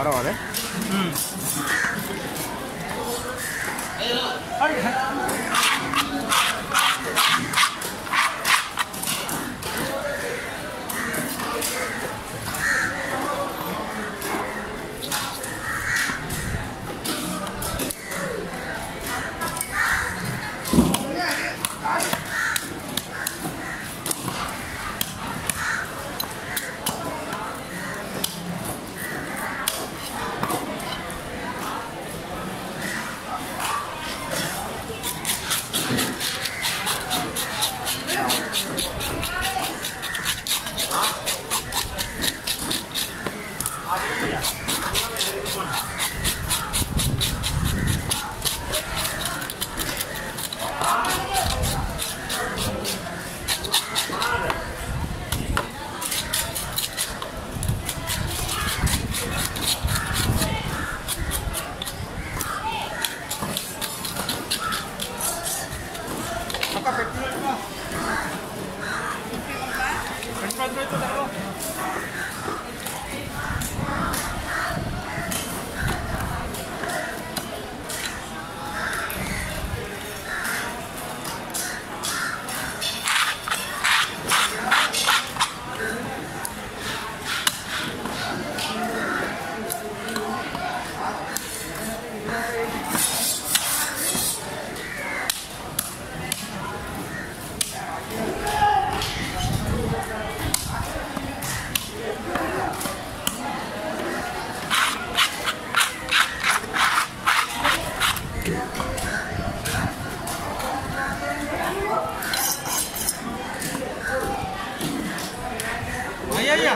バラはね Huh? Spread right to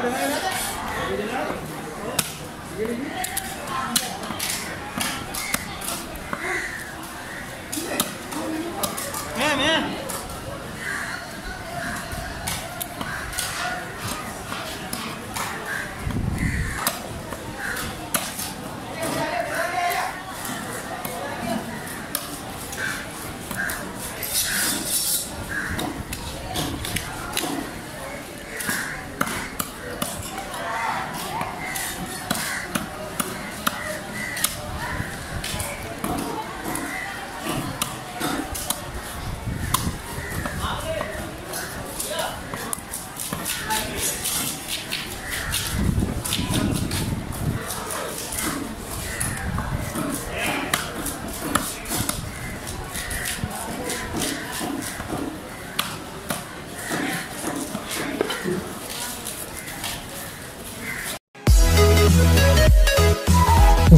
nhỉ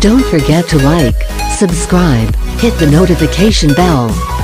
Don't forget to like, subscribe, hit the notification bell.